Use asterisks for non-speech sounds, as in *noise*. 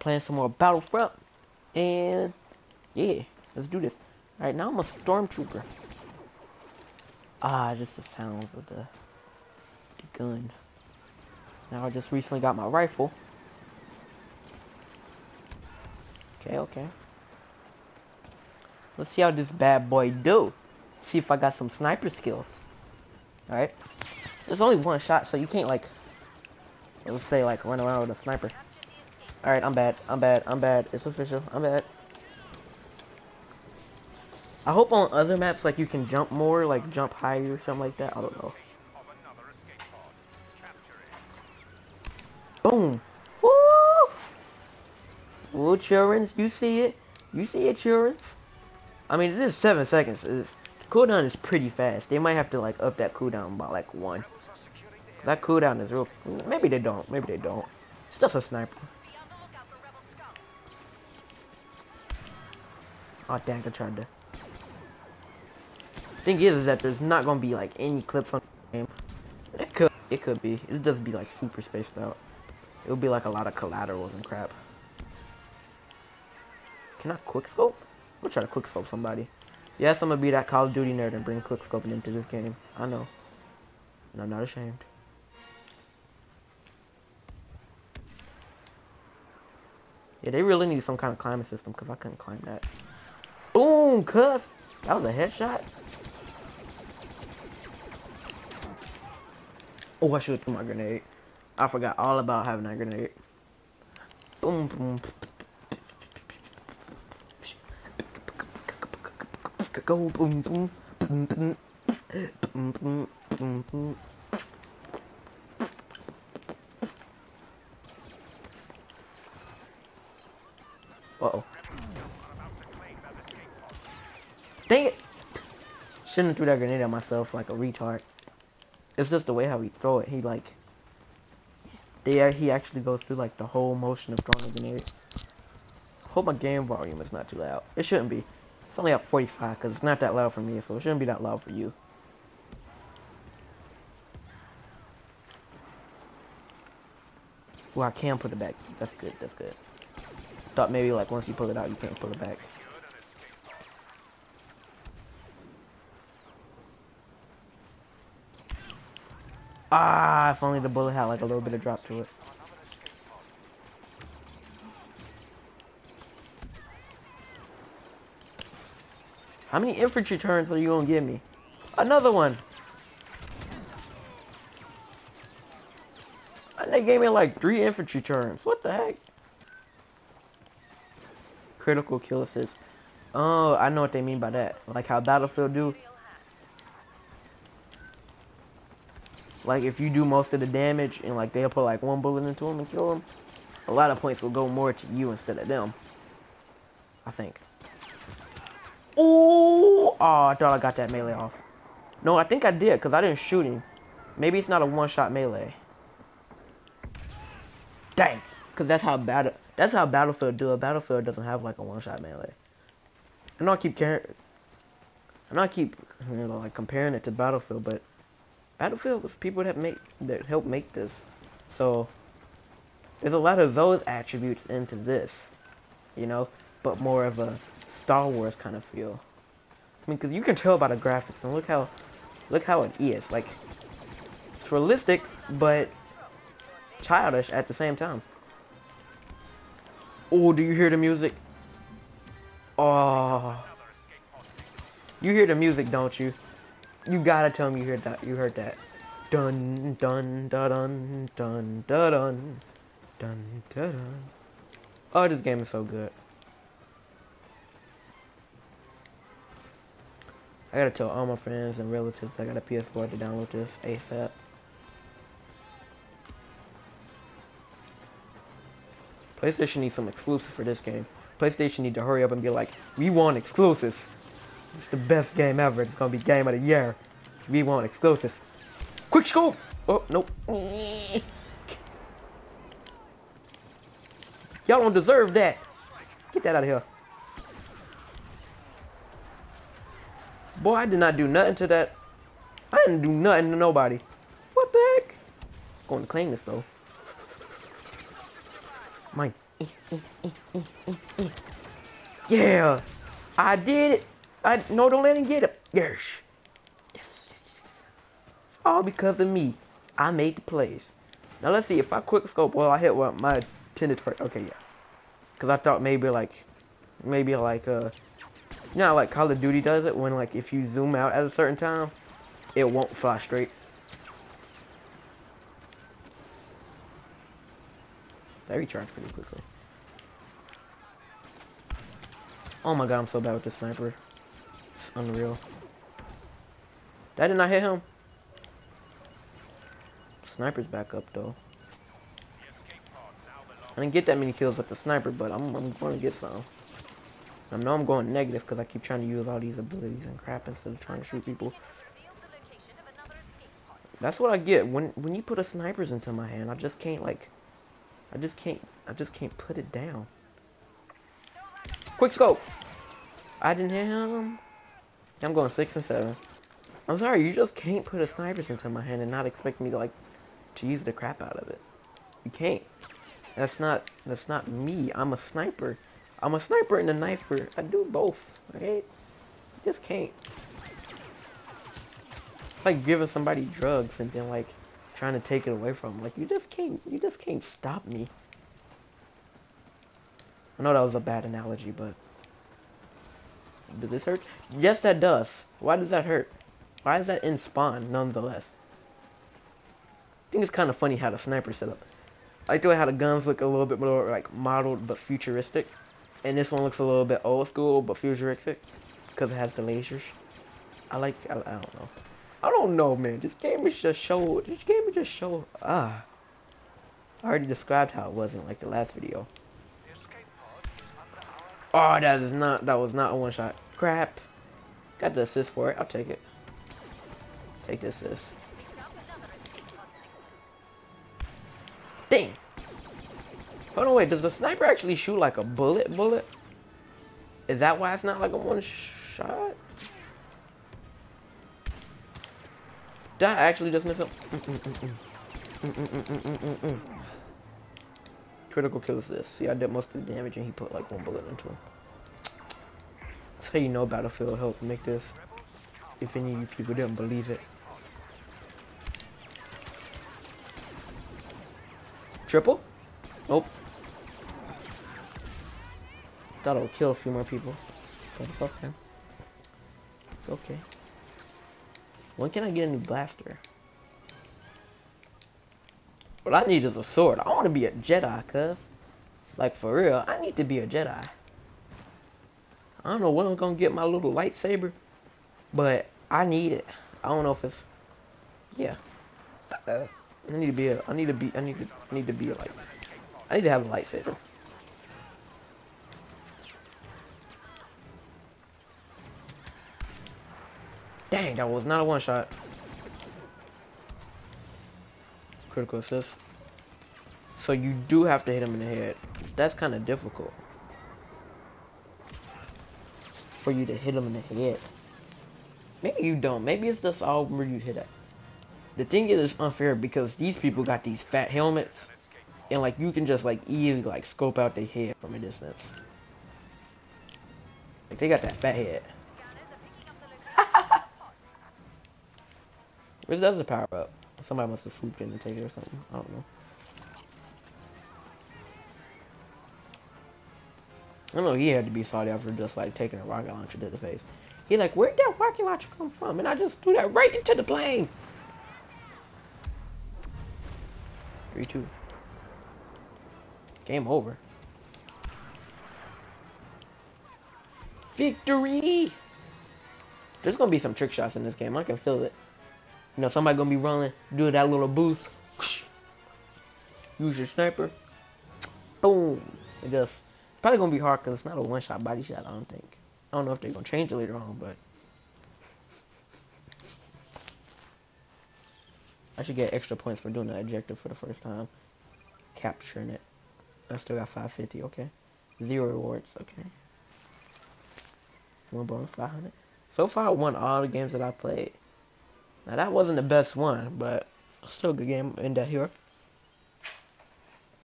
playing some more Battlefront. And yeah, let's do this. Alright, now I'm a stormtrooper. Ah, just the sounds of the, the gun. Now I just recently got my rifle. Okay, okay. Let's see how this bad boy do. See if I got some sniper skills. Alright. There's only one shot, so you can't like let's say like run around with a sniper. Alright, I'm bad. I'm bad. I'm bad. It's official. I'm bad. I hope on other maps like you can jump more, like jump higher or something like that. I don't know. Boom. Woo! Woo, childrens, you see it. You see it, childrens. I mean, it is seven seconds. It's, the cooldown is pretty fast. They might have to like up that cooldown by like one. That cooldown is real. Maybe they don't. Maybe they don't. It's just a sniper. Oh dang! I tried to. Thing is, is that there's not gonna be like any clips on the game. It could. It could be. It does be like super spaced out. It would be like a lot of collaterals and crap. Can I quickscope? I'm gonna try to quickscope somebody. Yes, I'm gonna be that Call of Duty nerd and bring quickscoping into this game. I know. And I'm not ashamed. Yeah, they really need some kind of climbing system because I couldn't climb that. Boom, cuss. That was a headshot. Oh, I should threw my grenade. I forgot all about having that grenade. Boom, boom. Go boom, boom, boom, boom, boom, boom, boom, boom. Uh-oh. Dang it! Shouldn't have threw that grenade at myself like a retard. It's just the way how he throw it. He like, yeah, uh, he actually goes through like the whole motion of throwing a grenade. Hope my game volume is not too loud. It shouldn't be. It's only at 45 because it's not that loud for me, so it shouldn't be that loud for you. Well, I can put it back. That's good. That's good. Thought maybe like once you pull it out, you can't pull it back. Ah, if only the bullet had like a little bit of drop to it. How many infantry turns are you gonna give me? Another one. And they gave me like three infantry turns. What the heck? Critical kill assist. Oh, I know what they mean by that. Like how Battlefield do. Like if you do most of the damage and like they'll put like one bullet into them and kill them, a lot of points will go more to you instead of them. I think. Ooh! Oh, I thought I got that melee off. No, I think I did because I didn't shoot him. Maybe it's not a one-shot melee. Dang, because that's how battle that's how Battlefield do it. Battlefield doesn't have like a one-shot melee. I know I keep. I know I keep you know like comparing it to Battlefield, but Battlefield was people that make that help make this. So there's a lot of those attributes into this, you know, but more of a Star Wars kind of feel. I mean, because you can tell by the graphics and look how look how it is. Like it's realistic, but childish at the same time. Oh, do you hear the music? Oh. You hear the music, don't you? You gotta tell me you heard that. You heard that. Dun dun da dun dun da dun dun da dun. Oh, this game is so good. I gotta tell all my friends and relatives I got a PS4 to download this ASAP. PlayStation needs some exclusive for this game. PlayStation need to hurry up and be like, we want exclusives. It's the best game ever. It's gonna be game of the year. We want exclusives. Quick scope! Oh, nope. Y'all don't deserve that. Get that out of here. Boy, I did not do nothing to that. I didn't do nothing to nobody. What the heck? Going to claim this though. *laughs* My *laughs* Yeah, I did it. I no, don't let him get it. Yes, yes, yes. yes. All because of me. I made the plays. Now let's see if I quick scope. Well, I hit what my intended target. Okay, yeah. Cause I thought maybe like, maybe like uh, you know, like Call of Duty does it when like if you zoom out at a certain time, it won't fly straight. That recharged pretty quickly. Oh my god, I'm so bad with this sniper. Unreal. That did not hit him. Sniper's back up though. I didn't get that many kills with the sniper, but I'm, I'm going to get some. I know I'm going negative because I keep trying to use all these abilities and crap instead of trying to shoot people. That's what I get when when you put a snipers into my hand. I just can't like, I just can't, I just can't put it down. Quick scope. I didn't hit him. I'm going six and seven. I'm sorry, you just can't put a snipers into my hand and not expect me to like to use the crap out of it. You can't. That's not that's not me. I'm a sniper. I'm a sniper and a knifer. I do both. Okay? You just can't. It's like giving somebody drugs and then like trying to take it away from them. Like you just can't you just can't stop me. I know that was a bad analogy, but does this hurt? Yes, that does. Why does that hurt? Why is that in spawn, nonetheless? I think it's kind of funny how the sniper set up. I like the way how the guns look a little bit more like modeled but futuristic. And this one looks a little bit old school but futuristic because it has the lasers. I like, I, I don't know. I don't know, man. This game is just show, this game is just show, ah. I already described how it wasn't like the last video. Oh, that is not, that was not a one shot. Crap. Got the assist for it. I'll take it. Take the assist. Dang. Hold on, wait. Does the sniper actually shoot like a bullet bullet? Is that why it's not like a one shot? I actually just miss him? Critical kill assist. See, I did most of the damage and he put like one bullet into him. That's how you know Battlefield helped make this. If any of you people didn't believe it. Triple? Nope. That'll kill a few more people. But it's okay. It's okay. When can I get a new blaster? What I need is a sword. I want to be a Jedi, cuz. Like, for real, I need to be a Jedi. I don't know when I'm going to get my little lightsaber, but I need it. I don't know if it's... Yeah. Uh, I need to be a. I need to be. I need to. I need to be a like. I need to have a lightsaber. Dang, that was not a one Critical assist. So you do have to hit him in the head. That's kind of difficult. For you to hit him in the head. Maybe you don't. Maybe it's just all where you hit it. The thing is, it's unfair because these people got these fat helmets, and like you can just like easily like scope out their head from a distance. Like they got that fat head. *laughs* Where's the power up? Somebody must have swooped in and taken it or something. I don't know. I don't know he had to be sorry after just like taking a rocket launcher to the face. He like, where'd that rocket launcher come from? And I just threw that right into the plane. 3-2. Game over. Victory! There's gonna be some trick shots in this game. I can feel it. You know, somebody gonna be running, do that little boost. Use your sniper. Boom. It just, it's probably gonna be hard because it's not a one-shot body shot, I don't think. I don't know if they're gonna change it later on, but I should get extra points for doing the objective for the first time. Capturing it. I still got 550, okay. Zero rewards, okay. One bonus, 500. So far, I won all the games that I played. Now, that wasn't the best one, but still a good game in that here.